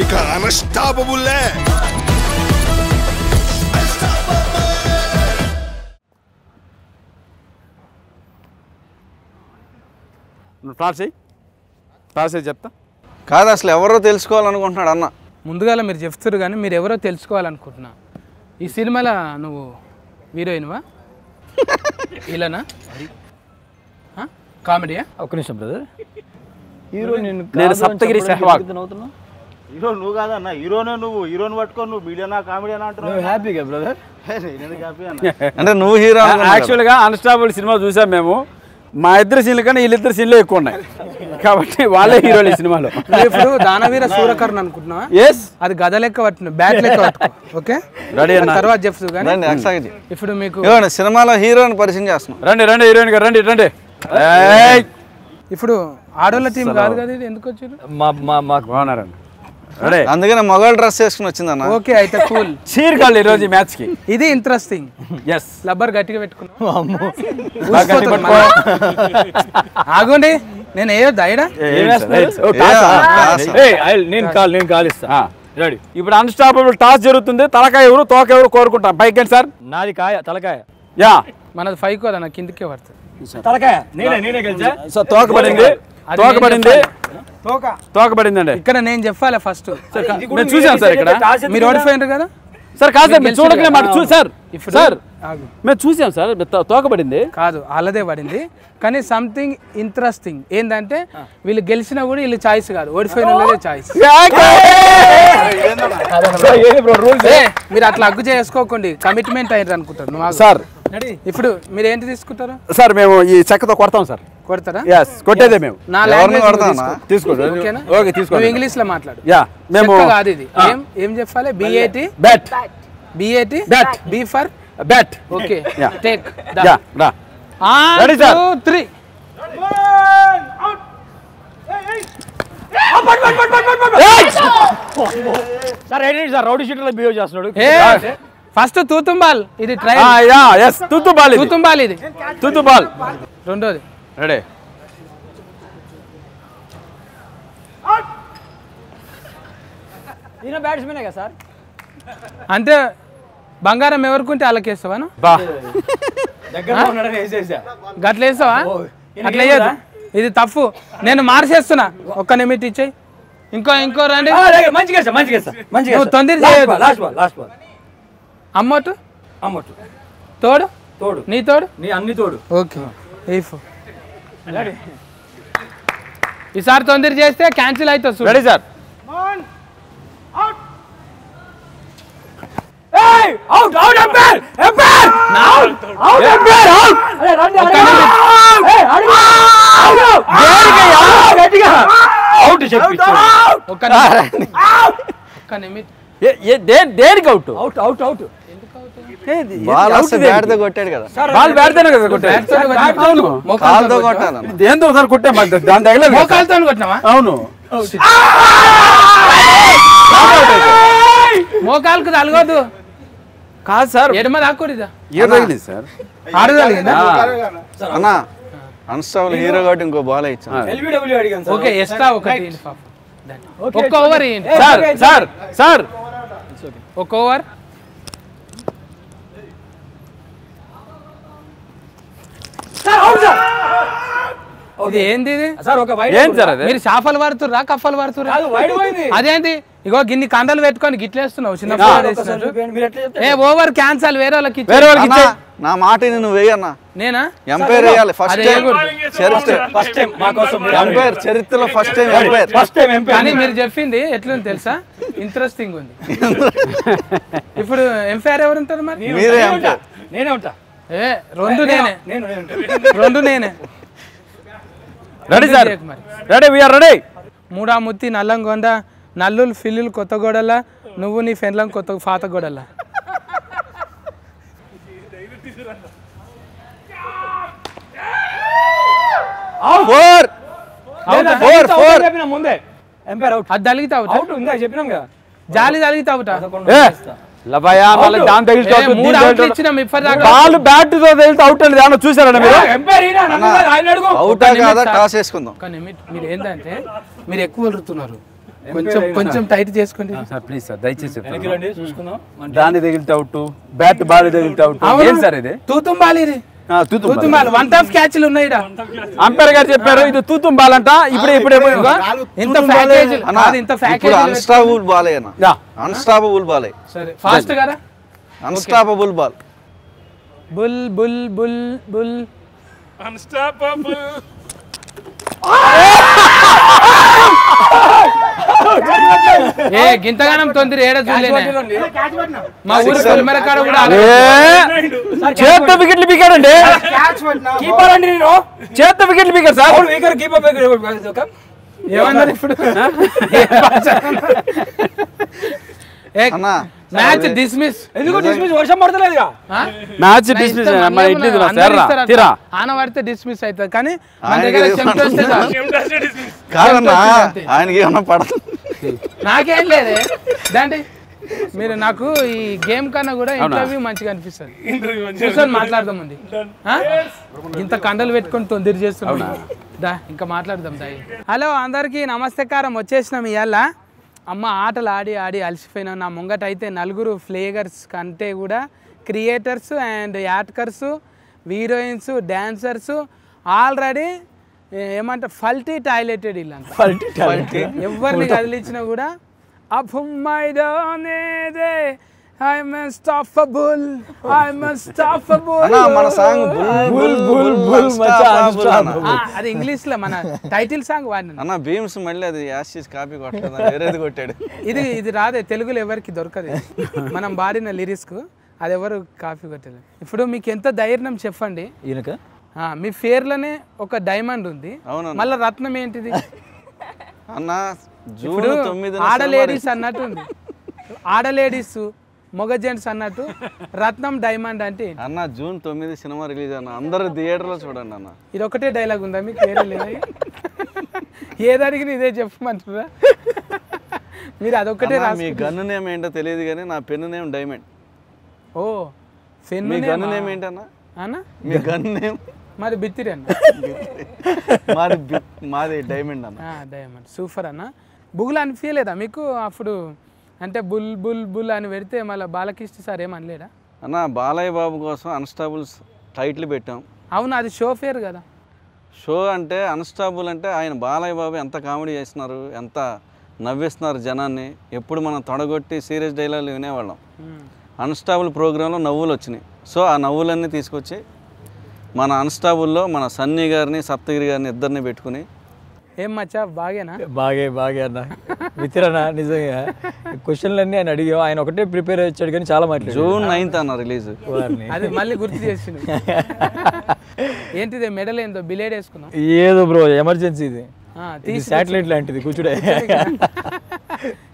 ఇక అన్స్టాపబుల్లే నువ్వు టాస్ చేయి టాస్ చేయి చెప్తా. కాదు అసలు ఎవరో తెలుసుకోవాలనుకుంటున్నాడు అన్న. ముందుగాల మీరు చెప్తారు కానీ మీరు ఎవరో తెలుసుకోవాలనుకుంటున్నా. ఈ సినిమాలో నువ్వు హీరోయిన్వా? ఇలానా? కామెడీయా? ఒక్క నిమిషం బ్రదర్ హీరో నేను నేను సప్తగిరి సెహ్వాగ్. హీరో నువ్వు కాదన్న హీరోనే నువ్వు హీరోని పట్టుకొని నువ్వు మీడియానా కామెడీనా అంటున్నావు? హ్యాపీగా బ్రదర్ నేను హ్యాపీ అన్న? అంటే నువ్వు హీరో యాక్చువల్గా అన్స్టాబుల్ సినిమా చూసాం మేము. మా ఇద్దరు సీన్లు కన్నా వీళ్ళిద్దరు సీన్లు ఎక్కువ ఉన్నాయి. కాబట్టి వాళ్ళే హీరోలు ఈ సినిమాలో. ఇప్పుడు దానవీర సూరకర్ణ అనుకుంటున్నావా? ఎస్ అది గద లెక్క పట్టిన బ్యాట్ లెక్క ఓకే? రెడీ అన్న. తర్వాత చెప్తూ కానీ ఇప్పుడు మీకు సినిమాలో హీరోని పరిచయం చేస్తున్నాం రండి రండి హీరోయిన్ గారు రండి రండి. ఏయ్! ఇప్పుడు ఆడోళ్ళ టీం కాదు కదా ఇది? ఎందుకు వచ్చారు? మా మా మాకు బాగున్నారండి. రెడీ అందుకనే మొగల్ డ్రెస్ వేసుకుని వచ్చిందన్న. ఓకే అయితే కూల్. చీర్ కాళ్ళు ఈ మ్యాచ్కి ఇది ఇంట్రెస్టింగ్ ఎస్ లబ్బర్ గట్టిగా పెట్టుకున్నా. ఆగండి నేను ఏ దయడా నేను కాల్ నేను కాల్ ఇస్తా. రెడీ. ఇప్పుడు అన్స్టాపబుల్ టాస్ జరుగుతుంది. తలకాయ ఎవరు తోక ఎవరు కోరుకుంటాం పైకి సార్. నాది కాయ తలకాయ. యా. మనది ఫైవ్ కదా నాకు కిందకే పడుతుంది. తలకాయ నేనే నేనే గెలిచా? సో తోక పడింది. అది తోక నేను పడింది చెప్పాలి. తోక. పడిందండి ఇక్కడ నేను చెప్పాలి ఫస్ట్ నేను చూసాం సార్ ఇక్కడ. మీరు ఓడిపోయినారు కదా సార్ కాదు సార్ మీరు చూడకనే. మాట చూ సార్ ఇప్పుడు సార్. మేము చూసాం సార్ తో- తోక పడింది కాదు వాళ్ళదే పడింది. కానీ సంథింగ్ ఇంట్రెస్టింగ్ ఏంటంటే వీళ్ళు గెలిచినా కూడా వీళ్ళు చాయిస్ కాదు. ఓడిపోయిన వాళ్ళదే చాయిస్ మీరు అట్లా అగ్గు చేసుకోకండి. కమిట్మెంట్ అయ్యారు అనుకుంటారు. సార్. ఇప్పుడు మీరు ఏంటి తీసుకుంటారు? సార్ మేము ఈ చెక్కతో కొడతాం సార్. కొడతారా? ఎస్ కొట్టేదే మేము. నా ఎవరిని లాంగ్వేజ్ కొడతానా? తీసుకోండి ఓకేనా? ఓకే నువ్వు తీసుకోండి. ఇంగ్లీష్లో మాట్లాడు. యా మేము చెక్క కాదు ఇది. ఏం ఏం చెప్పాలి? B A T B A T Bat. B for bat okay Yeah. Take yeah. రా. Ready, sir? త్రీ సార్ ఏంటి సార్ రౌడీ షీట్లో బిహేవ్ చేస్తున్నాడు. ఫస్ట్ తూతుంబాల్. ఇది ట్రై యా ఎస్ తుత్తు బాల్ ఇది. తూతుంబాల్ ఇది. తుత్తు బాల్ రెండోది. రెడీ. ఈయన బ్యాట్స్మెనే కదా సార్? అంటే బంగారం ఎవరికుంటే వాళ్ళకేస్తావా బా. గట్ల వేస్తావా? అట్లా ఏం లేదా? ఇది తప్పు. నేను మార్చేస్తున్నా. ఒక్క నిమిట్ ఇచ్చేయి. ఇంకో ఇంకో రండి. మంచిగా మంచిగా మంచిగా తొందర అమ్మోటు? అమ్మొట్టు తోడు? తోడు. నీ తోడు? నీ అన్ని తోడు. ఓకే. ఏఫ్ ఈసారి తొందర చేస్తే క్యాన్సిల్ అవుతుంది. Ready sir out out umpire umpire out out umpire out అరే రండి అరే నిమిషం. గట్టిగా అవుట్ చెప్పి ఒక్క నిమిషం. ఒక్క నిమిట్ దేనికి అవుట్ అవుట్ అవుట్ అవుట్ దేంతో ఒకసారి కొట్టే మరి? దాని తగలేదు కదా. మోకాలుతో కొట్టినావా? అవును. మోకాలకు తలగొద్దు. కాదు సార్. ఎడమ దాక్కూడదా? ఏ తగిలింది సార్. ఆడు తలిగిందా అన్న అన్స్టాబుల్ హీరో కాబట్టి ఇంకో బాల్ ఇచ్చాను ఎల్బిడబ్ల్యూ అడిగాను సార్. ఓకే ఎక్స్ట్రా ఒకటి ఇయ్యండి పాపం. ఒక్క ఓవర్ ఇయ్యండి సార్ సార్ సార్. ఒక ఓవర్. ఇది ఏంది ఇది? సార్ ఒక వైడ్ ఏం సార్ అది మీరు షాఫలు పడుతుర్రా కఫలు పడుతుర్రా కాదు వైడ్ పోయింది. అదేంటి ఇగో గిన్ని కండలు పెట్టుకొని గిట్లేస్తున్నావు చిన్న ఏ ఓవర్ క్యాన్సల్ వేరే వాళ్ళకి. వేరే నా మాట నువ్వు వేయన్న నేనా? ఎంపైర్ వేయాలి ఫస్ట్ టైం. చరిత్ర ఫస్ట్ టైం మా కోసం ఎంపైర్ చరిత్రలో first time umpire. First time umpire. కానీ మీరు చెప్పింది ఎట్లుంది తెలుసా? ఇంట్రెస్టింగ్ ఉంది. ఇప్పుడు ఎంఫైర్ ఎవరు ఉంటారు మరి? మీరే ఎంపైర్. నేనే ఉంటా. ఏ రెండు నేనే నేను. నేను ఉంటా. రెండు నేనే. Ready sir. Ready we are ready మూడా ముత్తి నల్లంగొండ నల్లులు ఫిల్లులు కొత్త గోడల నువ్వు నీ ఫెన్లం కొత్త పాత గోడల ఫోర్ అవుట్ ముందే. ఎంపైర్ అవుట్ అది తలిగితావుట అవుట్ ఉందా? చెప్పినాం కదా. జాలి తగిలితే ఏ, బాల్ బ్యాట్తో తగిలితే అవుట్ అనేది ఏమన్నా చూసారా మీరు? ఎంపైర్ ఈయన నన్ను కాదు, ఆయన అడుగు. అవుటా కాదా? టాస్ వేసుకుందాం కానీ మీరు ఏంటంటే మీరు ఎక్కువ వదులుతున్నారు కొంచెం కొంచెం టైట్ చేసుకోండి. సార్ ప్లీజ్ సార్ దయచేసి చెప్తాను. రండి చూసుకుందాం. దాన్ని తగిలితే అవుట్ బ్యాట్ బాల్ తగిలితే అవుట్ ఏం సార్ ఇది? తూతుంబాలి ఇది ఆ, తూతుం బాల్. తూతుంబాలి వన్ టాప్ క్యాచ్లు ఉన్నాయి. అంపైర్ గారు చెప్పారు ఇది తూతుం బాల్ అంట ఇప్పుడు ఇప్పుడు ఇంత ప్యాకేజ్ ఇంత అన్స్టాపబుల్ బాలే అన్న. అన్స్టాపబుల్ బాలే సరే ఫాస్ట్ కదా unstoppable ball. Bull bull bull bull. Unstoppable ఏ గింతగానం తొందర ఏడ చూడలేనే? మా ఊరు కొలిమెర కాడ కూడా ఏ, చేత్తో వికెట్లు పీకాడండి. కీపర్ అండి నేను. చేత్తో వికెట్లు పీకాడు సార్ వీకర్ కీపర్ ఏమన్నారు ఇప్పుడు? మ్యాచ్ డిస్మిస్ ఎందుకు డిస్మిస్ వర్షం పడతలేదుగా? మ్యాచ్ డిస్మిస్ మన ఇడ్లీ తిన్నా సార్ తీరా. ఆన పడితే డిస్మిస్ అవుతుంది. కానీ మన దగ్గర. కాదన్నా. ఆయనకి ఏమన్నా పడుతుంది నాకేం లేదే. దాంటి మీరు నాకు ఈ గేమ్ కన్నా కూడా ఇంటర్వ్యూ మంచిగా అనిపిస్తుంది. కూర్చొని మాట్లాడదాం అండి? ఇంత కండలు పెట్టుకొని తొందర చేస్తున్నాం దా ఇంకా మాట్లాడదాం దా. హలో అందరికీ నమస్తేకారం వచ్చేసినాం ఇవాళ అమ్మ ఆటలు ఆడి ఆడి అలసిపోయినాం నా ముంగట అయితే నలుగురు ఫ్లేగర్స్ కంటే కూడా creators and actors heroines dancers already ఏమంటారు ఫల్టీ టాయిలెటెడ్ ఇల్లంతా ఎవరిని కదిలించినా కూడా అభుమ్మైదోనేదే ఐఎమ్ అన్స్టాపబుల్ ఐఎమ్ అన్స్టాపబుల్ అన్న మన song bull bull bull unstoppable అన్న. అది ఇంగ్లీష్లో మన టైటిల్ సాంగ్ వాడిన అన్న భీమ్స్ మళ్ళీ అది యాషిస్ కాపీ కొట్టదా వేరేది కొట్టాడు. ఇది ఇది రాదే తెలుగులో ఎవరికి దొరకదు. మనం పాడిన లిరిక్స్కు అది ఎవరు కాపీ కొట్టలేదు. ఇప్పుడు మీకు ఎంత ధైర్యం చెప్పండి. ఈయనక? ఆ, మీ పేర్లోనే ఒక డైమండ్ ఉంది. అవునన్న. మళ్ళీ రత్నం ఏంటిది? అన్న ఇప్పుడు జూన్ తొమ్మిది ఆడ లేడీస్ అన్నట్టు ఉంది ఆడ లేడీస్ మొగ జెంట్స్ అన్నట్టు రత్నం డైమండ్ అంటే? అన్న జూన్ తొమ్మిది సినిమా రిలీజ్ అన్న. అందరూ థియేటర్లో చూడండి అన్న. ఇది ఒకటే డైలాగ్ ఉందా? మీకు వేరే లేదా? అడిగిన ఇదే చెప్పమంటారా మీరు అదొక్కటే రాసి మీ గన్ను నేమ్ ఏంటో తెలియదు కానీ నా పెన్ను నేమ్ డైమండ్. ఓ ఫెన్ మీ గన్ను నేమ్? ఏంటన్నా? అన్న? మీ గన్ను నేమ్? మరి బిత్తిరి అన్న. మాది మాది డైమండ్ అన్న. డైమండ్. సూపర్ అన్న. బుగులు అనిపించలేదా మీకు అప్పుడు? అంటే బుల్ బుల్ బుల్ అని పెడితే మళ్ళీ బాలకృష్ణ సార్ ఏమనలేడా అన్న బాలయ్య బాబు కోసం అన్స్టాబుల్స్ టైటిల్ పెట్టాం. అవును అది షో ఫేర్ కదా. షో అంటే అన్స్టాబుల్ అంటే ఆయన బాలయ్య బాబు ఎంత కామెడీ చేస్తున్నారు ఎంత నవ్విస్తున్నారు జనాన్ని ఎప్పుడు మనం తొడగొట్టి సీరియస్ డైలాగులు వినేవాళ్ళం. అన్స్టాబుల్ ప్రోగ్రాంలో నవ్వులు వచ్చినాయి. సో ఆ నవ్వులన్నీ తీసుకొచ్చి మన అన్స్టాబుల్లో మన సన్నీ గారిని సప్తగిరి గారిని ఇద్దరిని పెట్టుకుని ఏం మచ్చా? బాగేనా? బాగే బాగే అన్న. మిత్రన్న నిజంగా. క్వశ్చన్లన్నీ ఆయన అడిగాం ఆయన ఒకటే ప్రిపేర్ అయ్యాడు కానీ చాలా మాట్లాడు జూన్ నైన్త్ అన్న రిలీజ్. వారిని. అది మళ్ళీ గుర్తు చేసింది ఏంటిది? మెడల్ ఏందో? బిలేడ్ వేసుకున్నాం. ఏదో బ్రో ఎమర్జెన్సీ ఇది. ఆ, ఇది తీసి శాటిలైట్ లాంటిది కూర్చుడే.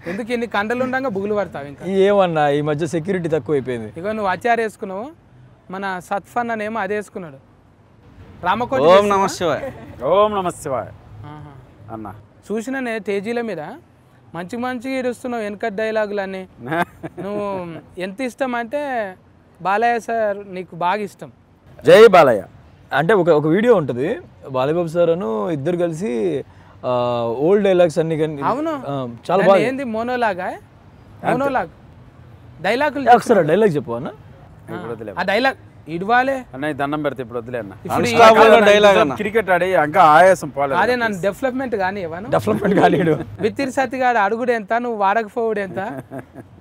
ఎందుకు ఎన్ని కండలు ఉండగా బుగులు పడతావు ఇంకా? ఏమన్నా? ఈ మధ్య సెక్యూరిటీ తక్కువ అయిపోయింది ఇగో నువ్వు అచార్ వేసుకున్నావు. మన సత్ఫన్ అనేమో అది వేసుకున్నాడు. రామకోటి ఓం నమ శివాయ్ ఓం నమ శివాయ. అన్న. చూసిననే తేజీల మీద. మంచి మంచిగా ఇడుస్తున్నావు వెనకట్ డైలాగులు అన్నీ నువ్వు ఎంత ఇష్టం అంటే బాలయ్య సార్ నీకు బాగా ఇష్టం. జై బాలయ్య. అంటే ఒక ఒక వీడియో ఉంటుంది. బాలబాబు సార్ అను ఇద్దరు కలిసి ఓల్డ్ డైలాగ్స్ అన్ని కానీ అవును. చాలా బాగా ఏంది? మోనోలాగా మోనోలాగ్ డైలాగులు ఒకసారి డైలాగ్ చెప్పు అన్న. ఆ డైలాగ్ ఇడవాలే. అన్న ఈ దండం పెడితే ఇప్పుడు వదిలే అన్న. డైలాగ్ అన్న క్రికెట్ ఆడి ఇంకా ఆయాసం పోలేదు అదే నన్ను డెవలప్మెంట్ కానీ ఇవ్వను. డెవలప్మెంట్ కాలేడు విత్తిరి సతిగాడు అడుగుడు ఎంత నువ్వు వాడకపోవుడు ఎంత?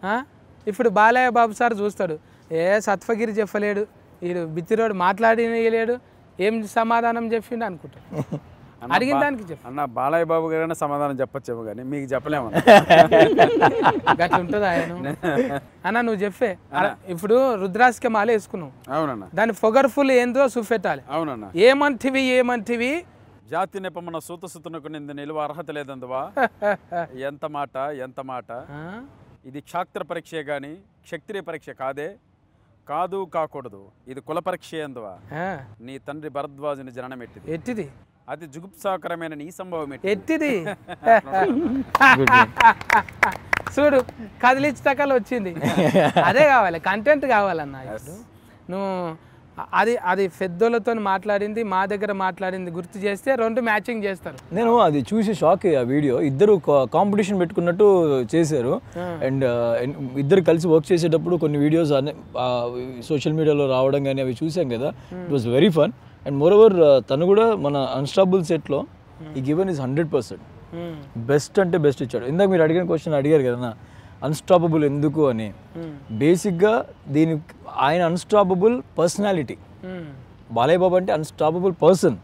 ఆ? ఇప్పుడు బాలయ్య బాబు సార్ చూస్తాడు. ఏ సత్వగిరి చెప్పలేడు. వీడు బిత్తిరోడు మాట్లాడినలేడు ఏం సమాధానం చెప్పిండు అనుకుంటాడు. అడిగిన దానికి చెప్పు. అన్న బాలయ్య బాబు గారైనా సమాధానం చెప్పచ్చేమో కానీ మీకు చెప్పలేము గట్ల ఉంటుంది ఆయన? అన్న నువ్వు చెప్పే. ఇప్పుడు రుద్రాస్కి మాల వేసుకున్నావు. అవునన్న. దాని పొగర్ఫుల్ ఏందో చూపెట్టాలి. అవునన్న. ఏమంటివి ఏమంటివి? జాతి నెపమున సూత సుతునకు నింద నిలువ అర్హత లేదందువా? ఎంత మాట ఎంత మాట? ఇది క్షాత్ర పరీక్షే గాని క్షత్రియ పరీక్ష కాదే. కాదు కాకూడదు. ఇది కుల పరీక్ష ఎందువా. నీ తండ్రి భరద్వాజుని జననం ఎట్టిది? ఎట్టిది? అతి జుగుప్సాకరమైన నీ సంభవం ఎట్టిది ఎట్టిది చూడు కదిలించటకాలు వచ్చింది. అదే కావాలి కంటెంట్ కావాలన్న నువ్వు అది అది పెద్దోళ్ళతో మాట్లాడింది మా దగ్గర మాట్లాడింది గుర్తు చేస్తే రెండు మ్యాచింగ్ చేస్తారు. నేను అది చూసి షాక్ అయ్యా వీడియో ఇద్దరు కాంపిటీషన్ పెట్టుకున్నట్టు చేశారు. అండ్ ఇద్దరు కలిసి వర్క్ చేసేటప్పుడు కొన్ని వీడియోస్ సోషల్ మీడియాలో రావడం కానీ అవి చూసాం కదా. It was very fun and moreover తను కూడా మన అన్స్టాబుల్ సెట్లో ఈ given is hundred percent best అంటే బెస్ట్ ఇచ్చాడు. ఇందాక మీరు అడిగిన క్వశ్చన్ అడిగారు కదా అన్స్టాపబుల్ ఎందుకు అని. బేసిక్గా దీని ఆయన అన్స్టాపబుల్ పర్సనాలిటీ బాలయ్య బాబు అంటే అన్స్టాపబుల్ పర్సన్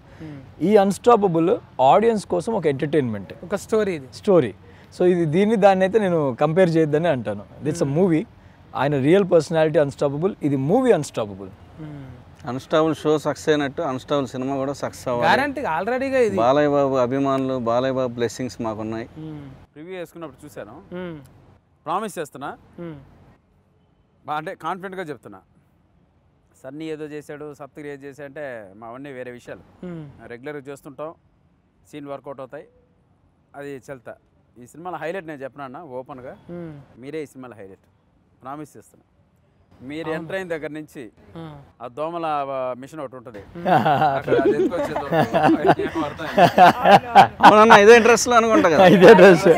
ఈ అన్స్టాపబుల్ ఆడియన్స్ కోసం ఒక ఎంటర్టైన్మెంట్ ఒక స్టోరీ ఇది. స్టోరీ సో ఇది దీన్ని దాన్ని అయితే నేను కంపేర్ చేయొద్దని అంటాను. దిట్స్ అ మూవీ ఆయన రియల్ పర్సనాలిటీ అన్స్టాపబుల్ ఇది movie unstoppable unstable show success అయినట్టు అన్స్టాబుల్ సినిమా కూడా సక్సెస్ అవ్వాలి. గ్యారంటీ ఆల్రెడీగా ఇది. బాలయ్య బాబు అభిమానులు బాలయ్య బాబు బ్లెస్సింగ్స్ మాకున్నాయి రివ్యూ చేసుకున్నప్పుడు చూశాను. మ్మ్. ప్రామిస్ చేస్తున్నా. మ్మ్. బా అంటే కాన్ఫిడెంట్గా చెప్తున్నా. సన్నీ ఏదో చేశాడు సప్తగిరి ఏదో చేశాడు అంటే మా అవన్నీ వేరే విషయాలు. రెగ్యులర్గా చేస్తుంటాం. సీన్ వర్కౌట్ అవుతాయి. అది చెల్తా. ఈ సినిమాలో హైలైట్ నేను చెప్పనా అన్న ఓపెన్గా. మీరే ఈ సినిమాలో హైలైట్ ప్రామిస్ చేస్తున్నా. మీరు ఎంటర్ అయిన దగ్గర నుంచి ఆ. దోమల మిషన్ ఒకటి ఉంటుంది. అవునన్నా ఇదే డ్రెస్లో అనుకుంటా కదా. ఇదే డ్రెస్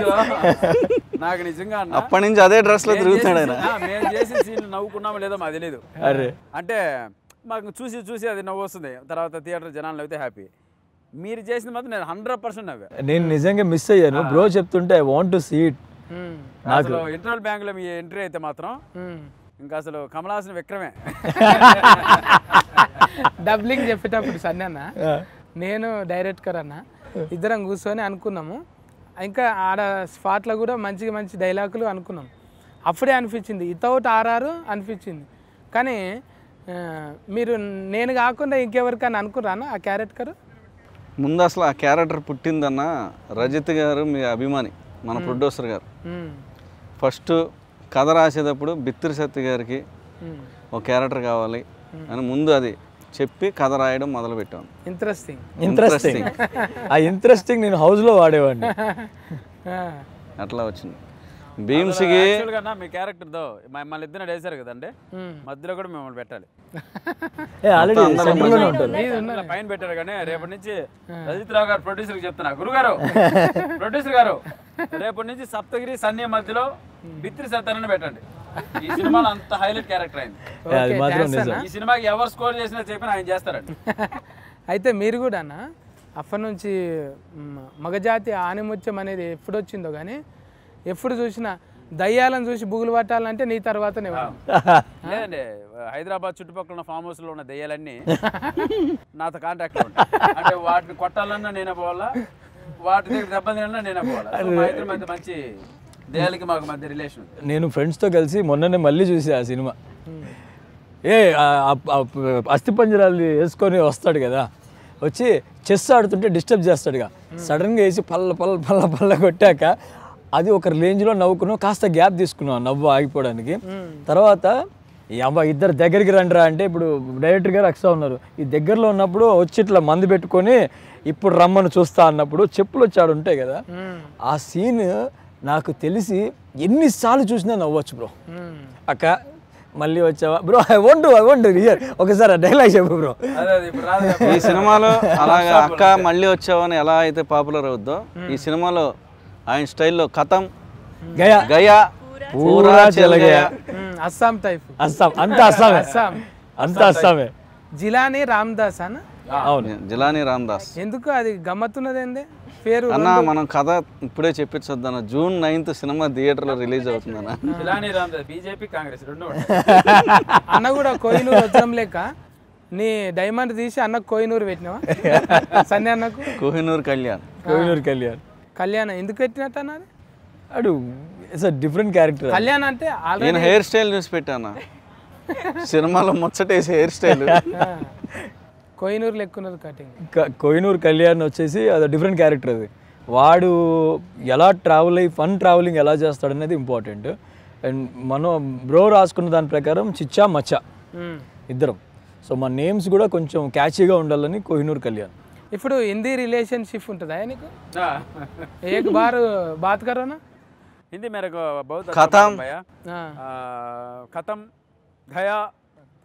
నాకు నిజంగా అన్న అప్పటి నుంచి అదే డ్రెస్లో తిరుగుతున్నాడు చేసిన- ఆయన. మేము చేసిన సీన్ నవ్వుకున్నామో లేదో మాకు తెలియదు అరే. అంటే మాకు చూసి చూసి అది నవ్వు వస్తుంది. తర్వాత థియేటర్ జనాలు అయితే హ్యాపీ. మీరు చేసింది మాత్రం నేను హండ్రెడ్ పర్సెంట్ నవ్వా. నేను నిజంగా మిస్ అయ్యాను. బ్రో చెప్తుంటే I want to see it hmm. అసలు ఇంటర్నల్ బ్యాంకులో మీ ఎంట్రీ అయితే మాత్రం. ఇంకా అసలు కమలాసన విక్రమే. డబ్లింగ్ చెప్పేటప్పుడు సన్నీ అన్న నేను డైరెక్టర్ అన్న ఇద్దరం కూర్చొని అనుకున్నాము. ఇంకా ఆడ స్పాట్లో కూడా మంచి మంచి డైలాగులు అనుకున్నాం. అప్పుడే అనిపించింది వితౌట్ ఆర్ఆర్ అనిపించింది. కానీ మీరు నేను కాకుండా ఇంకెవరికైనా అనుకున్నాను ఆ క్యారెక్టర్ ముందు అసలు ఆ క్యారెక్టర్ పుట్టిందన్న రజిత్ గారు మీ అభిమాని మన ప్రొడ్యూసర్ గారు. ఫస్ట్ కథ రాసేటప్పుడు బిత్తిరి సత్య గారికి ఒక క్యారెక్టర్ కావాలి అని ముందు అది చెప్పి కథ రాయడం మొదలుపెట్టాం. ఇంట్రెస్టింగ్ ఇంట్రెస్టింగ్ ఆ ఇంట్రెస్టింగ్ నేను హౌస్లో వాడేవాడిని. అట్లా వచ్చింది. భీమ్స్కి మీ క్యారెక్టర్తో మమ్మల్ని ఇద్దరు వేశారు కదండి? మధ్యలో కూడా మిమ్మల్ని పెట్టాలి. ఏ ఆల్రెడీ సెంటర్లోనే ఉంటారు ఇలా పైన పెట్టారు కానీ రేపటి నుంచి రజిత్ రావు గారు ప్రొడ్యూసర్ చెప్తున్నా. గురుగారు ప్రొడ్యూసర్ గారు రేపటి నుంచి సప్తగిరి సన్నీ మధ్యలో బిత్రి సత్తారని పెట్టండి. ఈ సినిమాలో అంత హైలైట్ క్యారెక్టర్ అయింది. ఈ సినిమాకి ఎవరు స్కోర్ చేసినా చెప్పిన ఆయన చేస్తారండి. అయితే మీరు కూడా అన్న అప్పటి నుంచి మగజాతి ఆనిముత్యం అనేది ఎప్పుడు వచ్చిందో కానీ ఎప్పుడు చూసినా దయ్యాలను చూసి బుగులు పట్టాలంటే నీ తర్వాతనే వాడు. లేదండి హైదరాబాద్ చుట్టుపక్కల ఉన్న ఫామ్ హౌస్లో ఉన్న దెయ్యాలన్నీ నాతో కాంటాక్ట్ ఉంటాయి. అంటే వాటిని కొట్టాలన్నా నేనే పోవాలా వాటి దగ్గర దెబ్బ తినాలన్నా నేనే పోవాలా. మంచి దెయ్యాలకి మాకు మధ్య రిలేషన్ నేను ఫ్రెండ్స్తో కలిసి మొన్ననే మళ్ళీ చూసా ఆ సినిమా. ఏ ఆ అస్థిపంజరాలు వేసుకొని వస్తాడు కదా. వచ్చి చెస్ ఆడుతుంటే డిస్టర్బ్ చేస్తాడుగా. సడన్గా వేసి పల్ల పల్ల పల్ల పల్ల కొట్టాక అది ఒక రేంజ్లో నవ్వుకున్నాం కాస్త గ్యాప్ తీసుకున్నాం నవ్వు ఆగిపోవడానికి. తర్వాత ఈ అమ్మ ఇద్దరు దగ్గరికి రండిరా అంటే ఇప్పుడు డైరెక్టర్ గారు అక్సా ఉన్నారు. ఈ దగ్గరలో ఉన్నప్పుడు వచ్చి ఇట్లా మందు పెట్టుకొని ఇప్పుడు రమ్మని చూస్తా అన్నప్పుడు చెప్పులు వచ్చాడు ఉంటాయి కదా. ఆ సీన్ నాకు తెలిసి ఎన్నిసార్లు చూసినా నవ్వచ్చు బ్రో. అక్క మళ్ళీ వచ్చావా? Bro I want I want hear ఒకసారి ఆ డైలాగ్ చెప్పు బ్రో. ఈ సినిమాలో అలాగా అక్క మళ్ళీ వచ్చావని ఎలా అయితే పాపులర్ అవుద్దో ఈ సినిమాలో ఆయన స్టైల్లో కథం గయా. గయా పూరా చెలగయా అస్సాం టైప్. అస్సాం అంతా అస్సామే. అస్సాం. అంతా అస్సామే. జిలానీ రామ్దాస్ అన్న అవును. జిలానీ రామ్దాస్ ఎందుకు అది గమ్మత్తున్నది ఏంది పేరు అన్న మనం కథ ఇప్పుడే చెప్పించొద్దు అన్న జూన్ నైన్త్ సినిమా థియేటర్లో రిలీజ్ అవుతుంది అన్న. ఇలానే రాదు బీజేపీ కాంగ్రెస్ రెండు అన్న కూడా కోయినూరు వజ్రం లేక నీ డైమండ్ తీసి అన్నకు కోయినూరు పెట్టినావా? సన్నీ అన్నకు? కోహినూర్ కళ్యాణ్. కోహినూర్ కళ్యాణ్. కళ్యాణ్ ఎందుకు పెట్టినట్టు అన్నది అడు ఇట్స్ డిఫరెంట్ క్యారెక్టర్ కళ్యాణ్ అంటే ఆల్రెడీ నేను హెయిర్ స్టైల్ చూసి పెట్టాను సినిమాలో ముచ్చటేసి హెయిర్ స్టైల్. కోయినూరు లెక్కున్నది కటింగ్. కోయినూరు కళ్యాణ్ వచ్చేసి అది డిఫరెంట్ క్యారెక్టర్ అది. వాడు ఎలా ట్రావెల్ అయ్యి ఫన్ ట్రావెలింగ్ ఎలా చేస్తాడనేది ఇంపార్టెంట్ అండ్ మనం బ్రో రాసుకున్న దాని ప్రకారం చిచ్చా మచ్చా ఇద్దరం. సో మా నేమ్స్ కూడా కొంచెం క్యాచీగా ఉండాలని కోహినూర్ కళ్యాణ్. ఇప్పుడు హిందీ రిలేషన్షిప్ ఉంటుందా నీకు? ఏ బారు బాత్ కరోనా? హిందీ మేరకు కథం. కథం గయా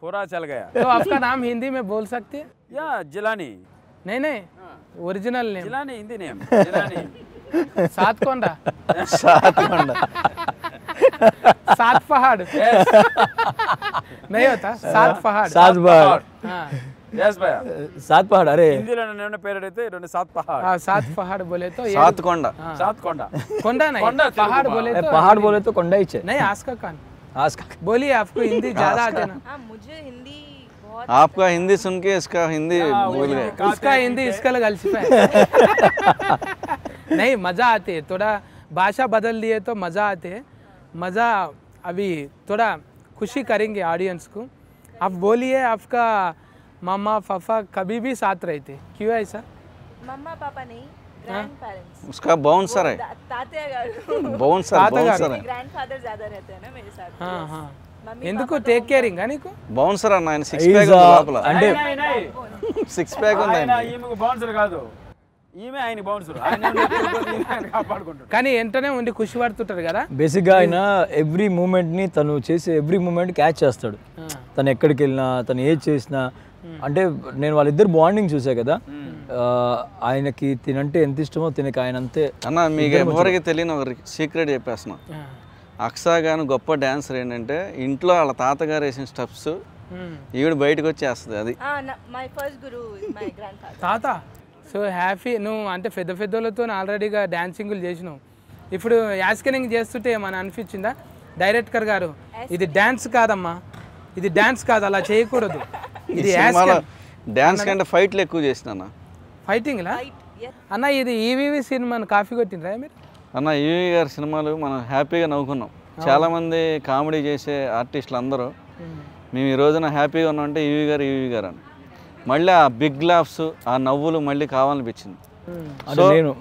फोरा चल गया। तो आपका नाम हिंदी में बोल सकते हैं? या जिलानी। नहीं नहीं हाँ। Original name. Jilani Hindi name. Jilani. सात कोंडा। सात कोंडा। सात पहाड़। नहीं होता। सात पहाड़। सात पहाड़। यस हाँ। भैया। सात पहाड़ अरे। हिंदी में इन्होंने पेड़ रहते इन्होंने सात पहाड़। हाँ सात पहाड़ बोले तो सात कोंडा। हाँ। सात कोंडा। कोंडा नहीं पहाड़ बोले तो पहाड़ बोले तो कोंडा ही नहीं आज का कान। बोलिए आपको हिंदी ज़्यादा आते ना। हाँ, मुझे हिंदी आपका हिंदी सुन के इसका हिंदी हाँ, बोल तो रहे उसका हिंदी इसका लगा है। नहीं मज़ा आते है। थोड़ा भाषा बदल दिए तो मज़ा आते है। मज़ा अभी थोड़ा खुशी करेंगे ऑडियंस को। आप बोलिए आपका मामा पापा कभी भी साथ रहते क्यों ऐसा? मम्मा पापा नहीं। उसका बाउंसर है ताते बाउंसर తాతగారు. बाउंसर है ग्रैंड फादर ज्यादा रहते हैं ना मेरे साथ हाँ हाँ मम्मी ఎందుకు టేక్ కేరింగ్ నీకు బౌన్సర్ అన్న ఆయన సిక్స్ He's ప్యాక్ a- ఉంది లోపల అంటే సిక్స్ ప్యాక్ ఉంది ఆయన ఆయన ఈమెకు బౌన్సర్ కాదు ఈమె ఆయన బౌన్సర్ ఆయన ఎత్తుకొని ఈమె ఆయన కాపాడుకుంటాడు కానీ వెంటనే ఉండి ఖుషి పడుతుంటారు కదా బేసిక్గా ఆయన ఎవ్రీ మూమెంట్ని తను చేసే ఎవ్రీ మూమెంట్ క్యాచ్ చేస్తాడు తను ఎక్కడికి వెళ్ళినా తను ఏది చేసినా అంటే నేను వాళ్ళిద్దరు బాండింగ్ చూసా కదా ఆ, ఆయనకి తినంటే ఎంత ఇష్టమో తినక ఆయన అంతే అన్న మీకు ఎవరికి తెలియని ఒక సీక్రెట్ చెప్పేస్తున్నా. అక్సా గాను గొప్ప డాన్సర్ ఏంటంటే ఇంట్లో వాళ్ళ తాతగారు వేసిన స్టెప్స్ మ్మ్. ఈవిడ బయటకు వచ్చేస్తుంది అది. is my grandfather. తాత సో హ్యాపీ నువ్వు అంటే పెద్ద పెద్దోళ్ళతో ఆల్రెడీగా డాన్సింగ్లు చేసినావు. ఇప్పుడు యాస్కనింగ్ చేస్తుంటే ఏమైనా అనిపించిందా? డైరెక్టర్ గారు ఇది డ్యాన్స్ కాదమ్మా ఇది డ్యాన్స్ కాదు అలా చేయకూడదు. ఇది డాన్స్ కంటే ఫైట్లు ఎక్కువ చేసిన అన్న ఫైటింగ్లా అన్న ఇది ఈవీవి సినిమాని కాఫీ కొట్టినరా మీరు? అన్న ఈవి గారి సినిమాలు మనం హ్యాపీగా నవ్వుకున్నాం. చాలామంది కామెడీ చేసే ఆర్టిస్టులు అందరూ మేము ఈ రోజున హ్యాపీగా ఉన్నామంటే ఈవి గారు ఈవి గారు అని. మళ్ళీ ఆ బిగ్ లాఫ్స్ ఆ నవ్వులు మళ్ళీ కావాలనిపించింది. అంటే నేను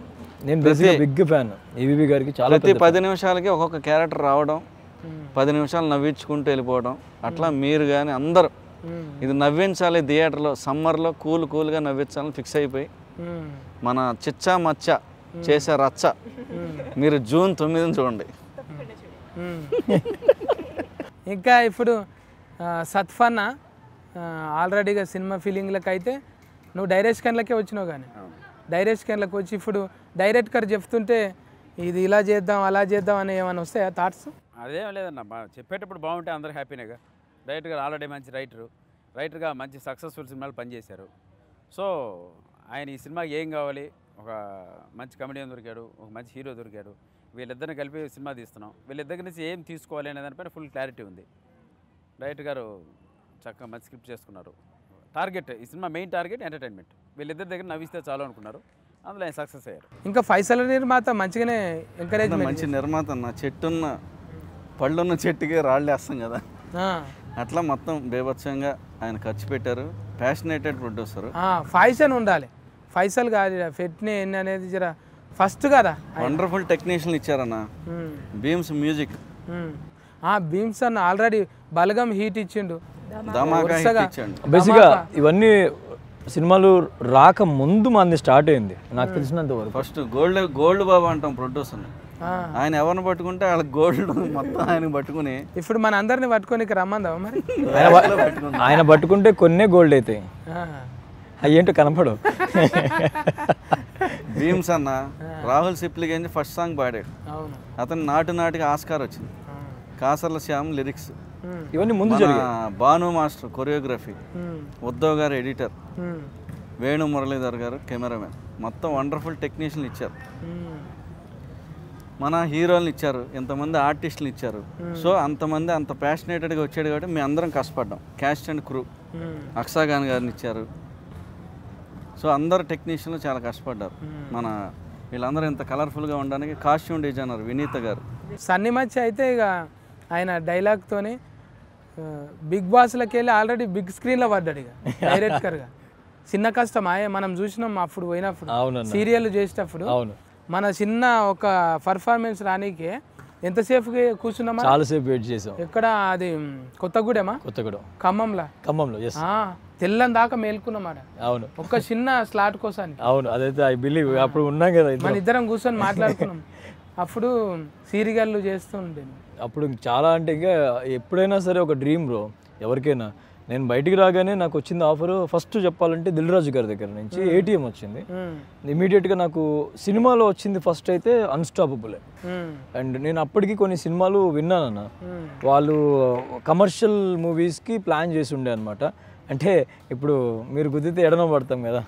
నేను బిగ్ ఫ్యాన్ ఈవీవి గారికి చాలా ప్రతి పది నిమిషాలకి ఒక్కొక్క క్యారెక్టర్ రావడం పది నిమిషాలు నవ్వించుకుంటూ వెళ్ళిపోవడం అట్లా మీరు కానీ అందరూ ఇది నవ్వించాలి థియేటర్లో సమ్మర్లో కూల్ కూల్గా నవ్వించాలని ఫిక్స్ అయిపోయి మ్మ్. మన చిచ్చా మచ్చ చేసే రచ్చ. మీరు జూన్ తొమ్మిదిని చూడండి. ఇంకా ఇప్పుడు సత్ఫన్న ఆల్రెడీగా సినిమా ఫీలింగ్లకు అయితే నువ్వు డైరెక్షన్లకే వచ్చినావు కానీ. డైరెక్షన్లకు వచ్చి ఇప్పుడు డైరెక్టర్ చెప్తుంటే ఇది ఇలా చేద్దాం అలా చేద్దాం అని ఏమైనా వస్తాయా థాట్స్? అదేం లేదన్న బా- చెప్పేటప్పుడు బాగుంటే అందరూ హ్యాపీనేగా. రైటర్ గారు ఆల్రెడీ మంచి రైటరు. రైటర్గా మంచి సక్సెస్ఫుల్ సినిమాలు పనిచేశారు. సో ఆయన ఈ సినిమాకి ఏం కావాలి? ఒక మంచి కమెడియన్ దొరికాడు ఒక మంచి హీరో దొరికాడు. వీళ్ళిద్దరిని కలిపి సినిమా తీస్తున్నాం. వీళ్ళిద్దరి నుంచి ఏం తీసుకోవాలి అనే దానిపైన ఫుల్ క్లారిటీ ఉంది. రైటర్ గారు చక్కగా మంచి స్క్రిప్ట్ చేసుకున్నారు. టార్గెట్ ఈ సినిమా మెయిన్ టార్గెట్ ఎంటర్టైన్మెంట్. వీళ్ళిద్దరి దగ్గర నవ్విస్తే చాలు అనుకున్నారు. అందులో ఆయన సక్సెస్ అయ్యారు. ఇంకా ఫైసల్ నిర్మాత మంచిగానే ఎంకరేజ్మెంట్ మంచి నిర్మాత అన్న చెట్టున్న పళ్ళున్న చెట్టుకి రాళ్ళు వేస్తాం కదా. అట్లా మొత్తం బేభత్సంగా ఆయన ఖర్చు పెట్టారు. ప్యాషనేటెడ్ ప్రొడ్యూసర్ ఫైసల్ ఉండాలి. ఫైసల్ కాదు ఫెట్ని ఎన్ని అనేది జర ఫస్ట్ కదా. వండర్ఫుల్ టెక్నీషియన్ ఇచ్చారన్న. బీమ్స్ మ్యూజిక్ భీమ్స్ అన్న ఆల్రెడీ బలగం హీట్ ఇచ్చిండు. బేసిక్గా ఇవన్నీ సినిమాలు రాక ముందు మంది స్టార్ట్ అయింది. నాకు తెలిసినంత వరకు. ఫస్ట్ గోల్డ్ గోల్డ్ బాబు అంటాం ప్రొడ్యూసర్. ఆయన ఎవరిని పట్టుకుంటే వాళ్ళ గోల్డ్ మొత్తం ఆయన పట్టుకుని ఇప్పుడు మన అందరిని పట్టుకొని ఇక్కడ రమ్మందావా మరి? ఆయన పట్టుకుంటే? కొన్నే గోల్డ్ అవుతాయి ఆ. అవి ఏంటో కనపడవు. భీమ్స్ అన్న రాహుల్ సిప్లిగంజ్ ఫస్ట్ సాంగ్ పాడాడు. అవును. అతను నాటు నాటికి ఆస్కార్ వచ్చింది. కాసర్ల శ్యామ్ లిరిక్స్. ఇవన్నీ ముందు భాను మాస్టర్ కొరియోగ్రఫీ. మ్మ్. ఉద్ధవ్ గారు ఎడిటర్. వేణు మురళీధర్ గారు కెమెరామెన్. మొత్తం వండర్ఫుల్ టెక్నీషియన్లు ఇచ్చారు. మన హీరోలను ఇచ్చారు ఇంతమంది ఆర్టిస్టులు ఇచ్చారు. సో అంతమంది అంత ప్యాషనేటెడ్గా వచ్చాడు కాబట్టి మేము అందరం కష్టపడ్డాం. Cast and crew hmm. Aksa Khan గారిని ఇచ్చారు. సో అందరు టెక్నీషియన్లు చాలా కష్టపడ్డారు. మన వీళ్ళందరూ ఇంత కలర్ఫుల్గా ఉండడానికి కాస్ట్యూమ్ డిజైనర్ వినీత గారు. సన్ని మధ్య అయితే ఇక ఆయన డైలాగ్తోని బిగ్ బాస్లకి వెళ్ళి ఆల్రెడీ బిగ్ స్క్రీన్లో పడ్డాడు ఇక. డైరెక్టర్గా చిన్న కష్టం ఆయే మనం చూసినాం అప్పుడు పోయినప్పుడు. సీరియల్ చేసేటప్పుడు. అవును. మన చిన్న ఒక పర్ఫార్మెన్స్ రానీకి ఎంతసేపు కూర్చున్నామా? చాలాసేపు వెయిట్ చేసాం. ఎక్కడ అది కొత్తగూడెమా? కొత్తగూడెం. ఖమ్మంలా? ఖమ్మంలో తెల్లని దాకా మేల్కున్నామాట అవును. ఒక్క చిన్న స్లాట్ కోసానికి. అవును అదైతే ఐ బిలీవ్ అప్పుడు ఉన్నాం కదా మన ఇద్దరం. కూర్చొని మాట్లాడుకున్నాం. అప్పుడు సీరియల్లు చేస్తూ ఉండేది. అప్పుడు చాలా అంటే ఇంకా ఎప్పుడైనా సరే ఒక డ్రీమ్ బ్రో ఎవరికైనా. నేను బయటికి రాగానే నాకు వచ్చింది ఆఫర్. ఫస్ట్ చెప్పాలంటే దిల్ రాజు గారి దగ్గర నుంచి ఏటీఎం వచ్చింది. ఇమీడియట్గా నాకు సినిమాలో వచ్చింది ఫస్ట్ అయితే అన్స్టాపబుల్ అండ్ నేను అప్పటికి కొన్ని సినిమాలు విన్నానన్న. వాళ్ళు కమర్షియల్ మూవీస్కి ప్లాన్ చేసి ఉండే అనమాట అంటే ఇప్పుడు మీరు కుదిరితే ఎడన పడతాం కదా.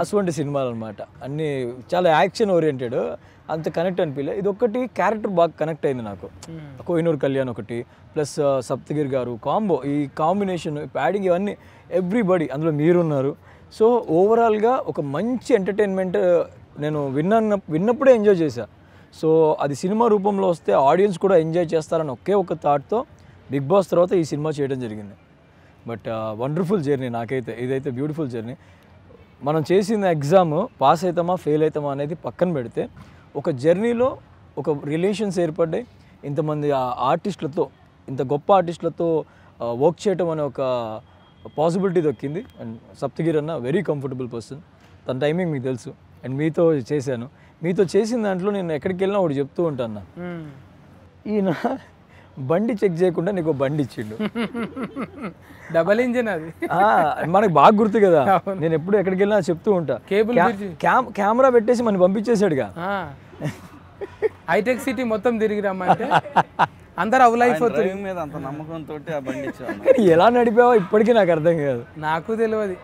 అటువంటి సినిమాలు అనమాట అన్నీ చాలా యాక్షన్ ఓరియంటెడ్ అంత కనెక్ట్ అనిపించలే ఇది ఒక్కటి క్యారెక్టర్ బాగా కనెక్ట్ అయింది నాకు. కోహినూర్ కళ్యాణ్ ఒకటి ప్లస్ సప్తగిరి గారు కాంబో ఈ కాంబినేషన్ ప్యాడింగ్ ఇవన్నీ ఎవ్రీబడి అందులో మీరున్నారు. సో ఓవరాల్గా ఒక మంచి ఎంటర్టైన్మెంట్ నేను విన్న విన్నప్పుడే ఎంజాయ్ చేశా. సో అది సినిమా రూపంలో వస్తే ఆడియన్స్ కూడా ఎంజాయ్ చేస్తారని ఒకే ఒక థాట్తో బిగ్ బాస్ తర్వాత ఈ సినిమా చేయడం జరిగింది. బట్ వండర్ఫుల్ జర్నీ నాకైతే ఇదైతే బ్యూటిఫుల్ జర్నీ మనం చేసిన ఎగ్జామ్ పాస్ అవుతామా ఫెయిల్ అవుతామా అనేది పక్కన పెడితే ఒక జర్నీలో ఒక రిలేషన్స్ ఏర్పడ్డాయి. ఇంతమంది ఆర్టిస్టులతో ఇంత గొప్ప ఆర్టిస్టులతో వర్క్ చేయటం అనే ఒక పాసిబిలిటీ దక్కింది. అండ్ సప్తగిరి అన్న వెరీ కంఫర్టబుల్ పర్సన్ తన టైమింగ్ మీకు తెలుసు. అండ్ మీతో చేశాను. మీతో చేసిన దాంట్లో నేను ఎక్కడికి వెళ్ళినా ఒకటి చెప్తూ ఉంటాను ఈయన బండి చెక్ చేయకుండా నీకు బండి ఇచ్చిండు. డబల్ ఇంజిన్ అది. మనకు బాగా గుర్తు కదా. నేను ఎప్పుడు ఎక్కడికి వెళ్ళినా చెప్తూ ఉంటా. కేబుల్ కెమెరా పెట్టేసి మనం పంపించేశాడుగా. ఆ. హైటెక్ సిటీ మొత్తం తిరిగి రమ్మంటే అందరు అవు లైఫ్ అవుతుంది డ్రైవింగ్ మీద అంత నమ్మకంతో ఆ బండి ఇచ్చాను కానీ ఎలా నడిపావో ఇప్పటికీ నాకు అర్థం కాదు. నాకు తెలియదు.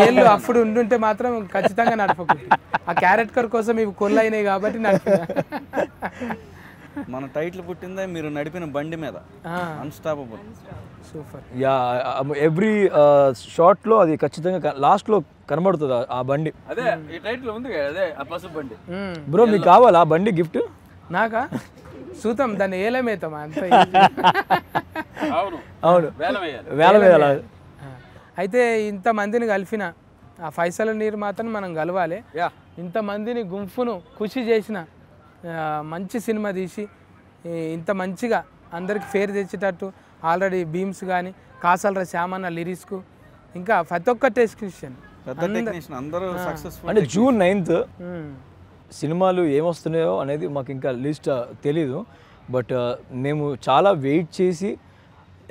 ఏళ్ళు అప్పుడు ఉండుంటే మాత్రం ఖచ్చితంగా నడపకుంది ఆ క్యారెట్ కర్ కోసం ఇవి కొల్లు అయినాయి కాబట్టి నడిపిన. మన టైటిల్ పుట్టిందే మీరు నడిపిన బండి మీద. అన్స్టాపబుల్ సూపర్ యా ఎవ్రీ షార్ట్లో అది ఖచ్చితంగా లాస్ట్లో కనబడుతుంది ఆ- బండి. అదే ఈ టైటిల్ ఉంది కదా అదే ఆ పసుపు బండి. బ్రో మీకు కావాలా ఆ బండి గిఫ్ట్ నాకా? సూతం దాన్ని ఏలమేతాం అంత అవును. అవును. వేలం వేయాలి. వేల వేల ఆ. అయితే ఇంతమందిని కలిపిన ఆ ఫైసల నీరు మాత్రం మనం కలవాలి. యా. ఇంతమందిని గుంపును ఖుషి చేసిన మంచి సినిమా తీసి ఇంత మంచిగా అందరికి ఫేర్ తెచ్చేటట్టు ఆల్రెడీ బీమ్స్ కానీ కాసలర శ్యామన్న లిరిక్స్కు ఇంకా ప్రతి ఒక్క టెక్నీషియన్ పెద్ద టెక్నీషియన్ అందరూ సక్సెస్ఫుల్ అంటే జూన్ నైన్త్ సినిమాలు ఏమొస్తున్నాయో అనేది మాకు ఇంకా లిస్ట్ తెలీదు. బట్ మేము చాలా వెయిట్ చేసి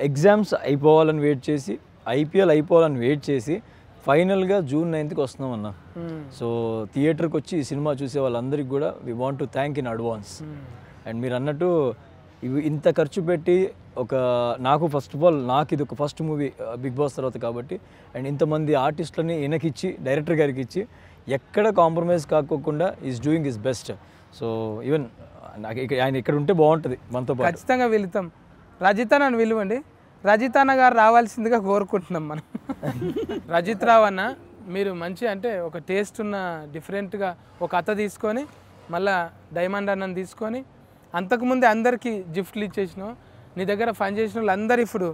ఎగ్జామ్స్ అయిపోవాలని వెయిట్ చేసి ఐపీఎల్ అయిపోవాలని వెయిట్ చేసి ఫైనల్గా జూన్ నైన్త్కి వస్తున్నాం అన్న సో థియేటర్కి వచ్చి ఈ సినిమా చూసే వాళ్ళందరికీ కూడా we want to thank in advance and మీరు అన్నట్టు ఇవి ఇంత ఖర్చు పెట్టి ఒక నాకు ఫస్ట్ ఆఫ్ ఆల్ నాకు ఇది ఒక ఫస్ట్ మూవీ బిగ్ బాస్ తర్వాత కాబట్టి అండ్ ఇంతమంది ఆర్టిస్టులని ఈయనకిచ్చి డైరెక్టర్ గారికి ఇచ్చి ఎక్కడ కాంప్రమైజ్ కాకోకుండా is doing is best so even నాకు ఇక్కడ ఆయన ఇక్కడ ఉంటే బాగుంటుంది మనతో పాటు. ఖచ్చితంగా వెళుతాం. రజిత నన్ను విలువండి. రజిత్ అన్న గారు రావాల్సిందిగా కోరుకుంటున్నాం మనం. రజిత్ రావన్న అన్న మీరు మంచి అంటే ఒక టేస్ట్ ఉన్న డిఫరెంట్గా ఒక అత్త తీసుకొని మళ్ళా డైమండ్ అన్నని తీసుకొని అంతకుముందే అందరికీ గిఫ్ట్లు ఇచ్చేసినావు. నీ దగ్గర పని చేసిన వాళ్ళు అందరు ఇప్పుడు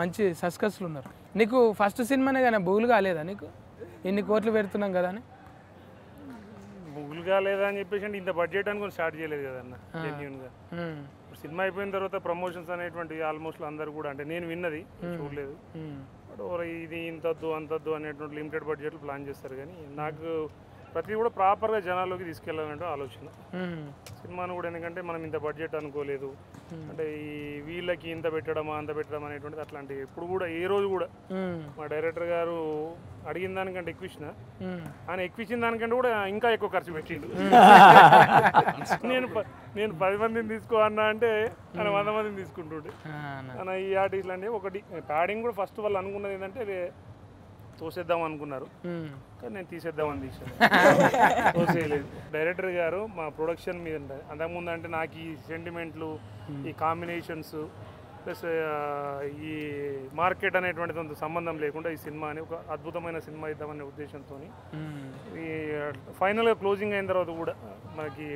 మంచి సస్కస్లు ఉన్నారు. నీకు ఫస్ట్ సినిమానే కానీ బుగులు కాలేదా నీకు? ఇన్ని కోట్లు పెడుతున్నాం కదా అని? కాలేదా అని చెప్పేసి అంటే ఇంత బడ్జెట్ అనుకుని స్టార్ట్ చేయలేదు కదన్న జెన్యున్గా సినిమా అయిపోయిన తర్వాత ప్రమోషన్స్ అనేటువంటి ఆల్మోస్ట్ అందరు కూడా అంటే నేను విన్నది చూడలేదు. బట్ ఇది ఇంతద్దు అంతద్దు అనేటువంటి లిమిటెడ్ బడ్జెట్లు ప్లాన్ చేస్తారు కానీ నాకు ప్రతి కూడా ప్రాపర్గా జనాల్లోకి తీసుకెళ్ళాలంటే ఆలోచన. సినిమాను కూడా ఎందుకంటే మనం ఇంత బడ్జెట్ అనుకోలేదు. అంటే ఈ వీళ్ళకి ఇంత పెట్టడమా అంత పెట్టడం అనేటువంటిది అట్లాంటి ఎప్పుడు కూడా ఏ రోజు కూడా. మా డైరెక్టర్ గారు అడిగిన దానికంటే ఎక్కువ ఇచ్చిన. ఆయన ఎక్కువ ఇచ్చిన దానికంటే కూడా ఇంకా ఎక్కువ ఖర్చు పెట్టిండు. నేను నేను పది మందిని తీసుకో అన్నా అంటే ఆయన వంద మందిని తీసుకుంటుండే. ఆయన ఈ ఆర్టిస్టులు అంటే ఒకటి ప్యాడింగ్ కూడా ఫస్ట్ వాళ్ళు అనుకున్నది ఏంటంటే తోసేద్దాం అనుకున్నారు. కానీ నేను తీసేద్దామని తీసాను తోసేయలేదు. డైరెక్టర్ గారు మా ప్రొడక్షన్ మీద ఉంటుంది అంతకుముందు అంటే నాకు ఈ సెంటిమెంట్లు ఈ కాంబినేషన్స్ ప్లస్ ఈ మార్కెట్ అనేటువంటిది అంత సంబంధం లేకుండా ఈ సినిమాని ఒక అద్భుతమైన సినిమా ఇద్దామనే ఉద్దేశంతో ఈ ఫైనల్గా క్లోజింగ్ అయిన తర్వాత కూడా మనకి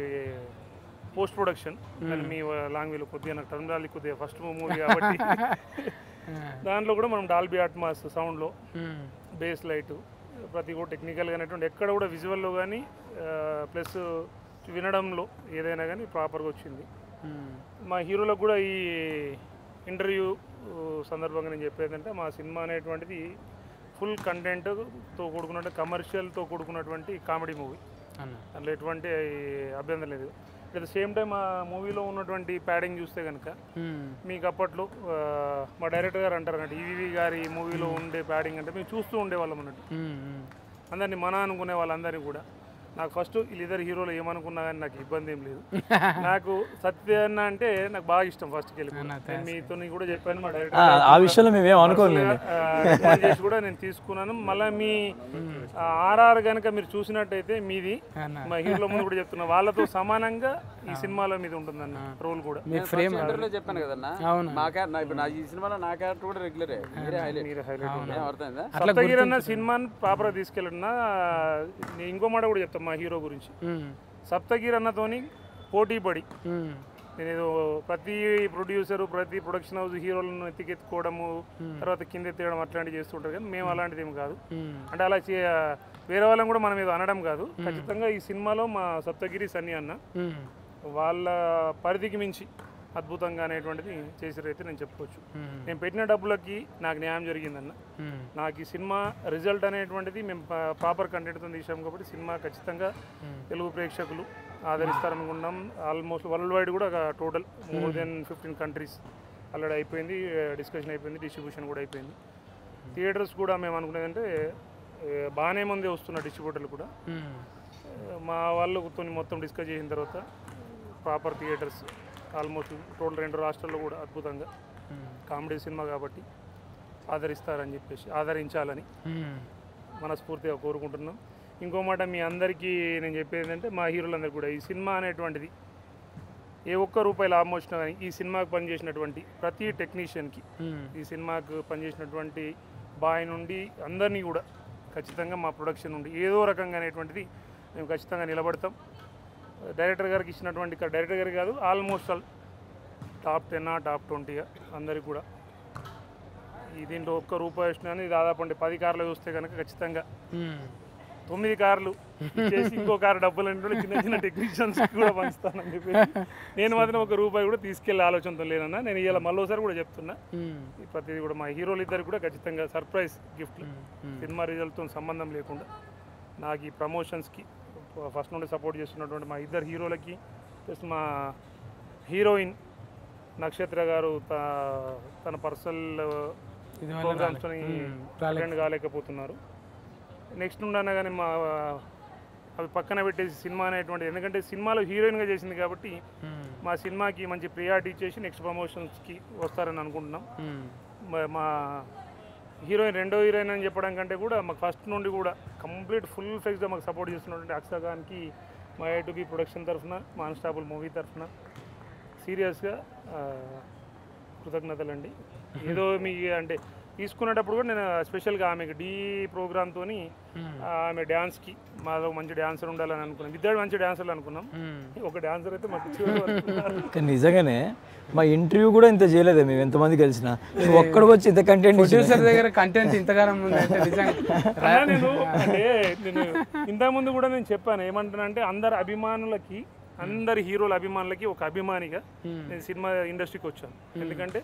పోస్ట్ ప్రొడక్షన్ మీ లాంగ్వేజ్లో కొద్దిగా నాకు టర్మినాలి కొద్దిగా ఫస్ట్ మూవీ కాబట్టి దాంట్లో కూడా మనం డాల్బీ ఆట్మాస్ సౌండ్లో బేస్ లైట్ ప్రతి కూడా టెక్నికల్గా అనేటువంటి ఎక్కడ కూడా విజువల్లో కానీ ప్లస్ వినడంలో ఏదైనా కానీ ప్రాపర్గా వచ్చింది. ఉమ్. మా హీరోలకు కూడా ఈ ఇంటర్వ్యూ సందర్భంగా నేను చెప్పేదంటే మా సినిమా అనేటువంటిది ఫుల్ కంటెంట్తో కూడుకున్నట్టు కమర్షియల్తో కూడుకున్నటువంటి కామెడీ మూవీ అందులో ఎటువంటి అభ్యంతరం లేదు. అట్ ద సేమ్ టైం ఆ మూవీలో ఉన్నటువంటి ప్యాడింగ్ చూస్తే కనుక మీకు అప్పట్లో మా డైరెక్టర్ గారు అంటారు అన్నట్టు ఈవీవి గారి మూవీలో ఉండే ప్యాడింగ్ అంటే మేము చూస్తూ ఉండేవాళ్ళం అన్నట్టు. అందరినీ మన అనుకునే వాళ్ళందరినీ కూడా. నాకు ఫస్ట్ వీళ్ళిద్దరు హీరోలు ఏమనుకున్నా కానీ నాకు ఇబ్బంది ఏం లేదు. నాకు సత్యన్న అంటే నాకు బాగా ఇష్టం వెళ్ళి నేను మీతో కూడా చెప్పాను మా డైరెక్టర్ ఆ విషయంలో మేమేం అనుకోలేదు చేసి కూడా నేను తీసుకున్నాను. మళ్ళీ మీ ఆర్ఆర్ కనుక మీరు చూసినట్టయితే మీది. మా హీరోల ముందు కూడా చెప్తున్నా వాళ్ళతో సమానంగా ఈ సినిమాలో మీద ఉంటుందన్న రోల్ కూడా. frame ఫస్ట్ ఇంటర్వ్యూలో చెప్పాను కదన్నా అవును. నా క్యారెక్టర్ నా- ఇప్పుడు నా ఈ సినిమాలో నా క్యారెక్టర్ కూడా రెగ్యులరే మీరే హైలైట్ మీరు highlight ఏం అర్థమైందా? సప్తగిరి అన్న సినిమాని ప్రాపర్గా తీసుకెళ్ళినా నేను ఇంకో మాట కూడా చెప్తాను మా హీరో గురించి. సప్తగిరి అన్నతోని పోటీ పడి నేను ప్రతి ప్రొడ్యూసర్ ప్రతి ప్రొడక్షన్ హౌస్ హీరోలను ఎత్తికెత్తుకోవడము తర్వాత కింద ఎత్తేయడం అట్లాంటివి చేస్తుంటారు కానీ మేము అలాంటిది ఏమి కాదు అంటే అలా చే వేరే వాళ్ళని కూడా మనం ఏదో అనడం కాదు. ఖచ్చితంగా ఈ సినిమాలో మా సప్తగిరి సన్ని అన్న వాళ్ళ పరిధికి మించి అద్భుతంగా అనేటువంటిది చేసిరైతే నేను చెప్పుకోవచ్చు. నేను పెట్టిన డబ్బులకి నాకు న్యాయం జరిగిందన్న. నాకు ఈ సినిమా రిజల్ట్ అనేటువంటిది మేము ప్రాపర్ కంటెంట్తో తీసాం కాబట్టి సినిమా ఖచ్చితంగా తెలుగు ప్రేక్షకులు ఆదరిస్తారనుకున్నాం. ఆల్మోస్ట్ వరల్డ్ వైడ్ కూడా total more than fifteen countries already అయిపోయింది డిస్కషన్ అయిపోయింది డిస్ట్రిబ్యూషన్ కూడా అయిపోయింది. థియేటర్స్ కూడా మేము అనుకునేదంటే బాగానే మంది వస్తున్నారు డిస్ట్రిబ్యూటర్లు కూడా. మా వాళ్ళతో మొత్తం డిస్కస్ చేసిన తర్వాత ప్రాపర్ థియేటర్స్ ఆల్మోస్ట్ టోటల్ రెండు రాష్ట్రాల్లో కూడా అద్భుతంగా కామెడీ సినిమా కాబట్టి ఆదరిస్తారని చెప్పేసి ఆదరించాలని మనస్ఫూర్తిగా కోరుకుంటున్నాం. ఇంకో మాట మీ అందరికీ నేను చెప్పేది ఏంటంటే మా హీరోలందరికీ కూడా ఈ సినిమా అనేటువంటిది ఏ ఒక్క రూపాయి లాభం వచ్చినా కానీ ఈ సినిమాకు పనిచేసినటువంటి ప్రతి టెక్నీషియన్కి ఈ సినిమాకు పనిచేసినటువంటి బాయ్ నుండి అందరినీ కూడా ఖచ్చితంగా మా ప్రొడక్షన్ నుండి ఏదో రకంగా అనేటువంటిది మేము ఖచ్చితంగా నిలబడతాం. డైరెక్టర్ గారికి ఇచ్చినటువంటి డైరెక్టర్ గారికి కాదు ఆల్మోస్ట్ ఆల్ టాప్ టెన్నా టాప్ ట్వంటీగా అందరికి కూడా. ఈ దీంట్లో ఒక్క రూపాయి వచ్చినా కానీ దాదాపు అంటే పది కార్లు చూస్తే కనుక ఖచ్చితంగా తొమ్మిది కార్లు చేసి ఇంకో కారు డబ్బులు అంటే చిన్న చిన్న టెక్నీషియన్స్ కూడా పంచుతానని చెప్పి నేను మాత్రం ఒక రూపాయి కూడా తీసుకెళ్ళే ఆలోచనతో లేనన్నా. నేను ఇవాళ మళ్ళీసారి కూడా చెప్తున్నా. ప్రతిదీ కూడా మా హీరోలు ఇద్దరు కూడా ఖచ్చితంగా సర్ప్రైజ్ గిఫ్ట్ సినిమా రిజల్ట్తో సంబంధం లేకుండా నాకు ఈ ప్రమోషన్స్కి ఫస్ట్ నుండి సపోర్ట్ చేస్తున్నటువంటి మా ఇద్దరు హీరోలకి ప్లస్ మా హీరోయిన్ నక్షత్ర గారు తన పర్సనల్ ప్రోగ్రామ్స్ అటెండ్ కాలేకపోతున్నారు. నెక్స్ట్ ఉండన్నా కానీ మా అవి పక్కన పెట్టేసి సినిమా అనేటువంటి ఎందుకంటే సినిమాలో హీరోయిన్గా చేసింది కాబట్టి మా సినిమాకి మంచి ప్రియారిటీ ఇచ్చేసి నెక్స్ట్ ప్రమోషన్స్కి వస్తారని అనుకుంటున్నాం. మా హీరోయిన్ రెండో హీరోయిన్ అని చెప్పడం కంటే కూడా మాకు ఫస్ట్ నుండి కూడా కంప్లీట్ ఫుల్ ఫ్లెక్స్గా మాకు సపోర్ట్ చేస్తున్నటువంటి అక్షా ఖాన్కి మా ఏ టు బి ప్రొడక్షన్ తరఫున మా అన్స్టాపుల్ మూవీ తరఫున. సీరియస్గా కృతజ్ఞతలండి. ఏదో మీ అంటే తీసుకునేటప్పుడు కూడా నేను స్పెషల్గా ఆమెకి డీ ప్రోగ్రామ్తో ఆమె డ్యాన్స్కి మాదో మంచి డాన్సర్ ఉండాలని అనుకున్నాం. ఇద్దరు మంచి డాన్సర్లు అనుకున్నాం. ఒక డాన్సర్ అయితే మాకు నిజంగానే మా ఇంటర్వ్యూ కూడా ఇంత చేయలేదే మేము ఎంతమంది కలిసిన. ఒక్కడికి వచ్చి ఇంత కంటెంట్ ప్రొడ్యూసర్ దగ్గర కంటెంట్ ఇంతగానం ఉందంటే నిజంగా. అన్నా నేను అంటే నేను ఇంతకుముందు కూడా నేను చెప్పాను ఏమంటానంటే అందరు అభిమానులకి అందరి హీరోల అభిమానులకి ఒక అభిమానిగా నేను సినిమా ఇండస్ట్రీకి వచ్చాను. ఎందుకంటే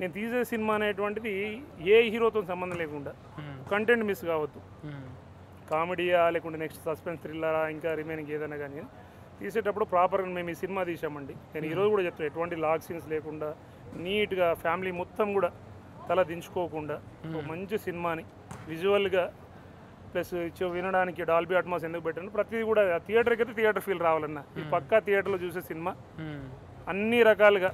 నేను తీసే సినిమా అనేటువంటిది ఏ హీరోతో సంబంధం లేకుండా కంటెంట్ మిస్ కావద్దు. కామెడీయా లేకుంటే నెక్స్ట్ సస్పెన్స్ థ్రిల్లరా ఇంకా రిమైనింగ్ ఏదైనా కానీ తీసేటప్పుడు ప్రాపర్గా మేము ఈ సినిమా తీసామండి నేను ఈరోజు కూడా చెప్తాను ఎటువంటి లాగ్ సీన్స్ లేకుండా నీట్గా ఫ్యామిలీ మొత్తం కూడా తల దించుకోకుండా ఒక మంచి సినిమాని విజువల్గా ప్లస్ ఇచ్చే వినడానికి డాల్బీ అట్మాస్ ఎందుకు పెట్టాను ప్రతిదీ కూడా థియేటర్కి అయితే థియేటర్ ఫీల్ రావాలన్న. ఇది పక్కా థియేటర్లో చూసే సినిమా. అన్ని రకాలుగా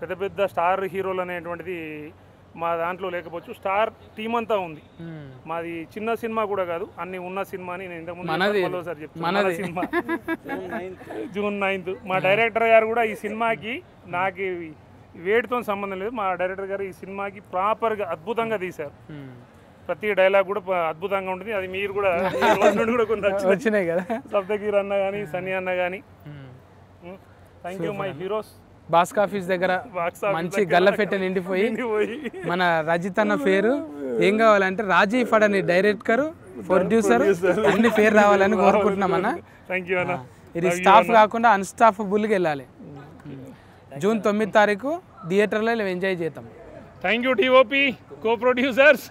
పెద్ద పెద్ద స్టార్ హీరోలు అనేటువంటిది మా దాంట్లో లేకపోవచ్చు స్టార్ టీం అంతా ఉంది మాది చిన్న సినిమా కూడా కాదు అన్ని ఉన్న సినిమాని నేను ఇంతకుముందు చెప్తాను. సినిమా. June ninth. మా డైరెక్టర్ గారు కూడా ఈ సినిమాకి నాకు వేడితో సంబంధం లేదు. మా డైరెక్టర్ గారు ఈ సినిమాకి ప్రాపర్గా అద్భుతంగా తీశారు. ప్రతి డైలాగ్ కూడా అద్భుతంగా ఉంటుంది. అది మీరు కూడా కూడా కొన్ని వచ్చినాయి. వచ్చినాయి కదా. సప్తగిరి అన్న కానీ సన్నీ అన్న కానీ థ్యాంక్ యూ మై హీరోస్ బాస్కా ఆఫీస్ దగ్గర మంచి గల్ల గల్లపెట్ట నిండిపోయి మన రజిత్ అన్న పేరు. ఏం కావాలంటే రాజీ ఫడని డైరెక్టర్ ప్రొడ్యూసర్ అన్ని పేరు రావాలని కోరుకుంటున్నాం అన్న. ఇది స్టాఫ్ కాకుండా అన్స్టాఫబుల్గా వెళ్ళాలి. జూన్ తొమ్మిది తారీఖు థియేటర్లో ఎంజాయ్ చేద్దాం. Thank you T O P co producers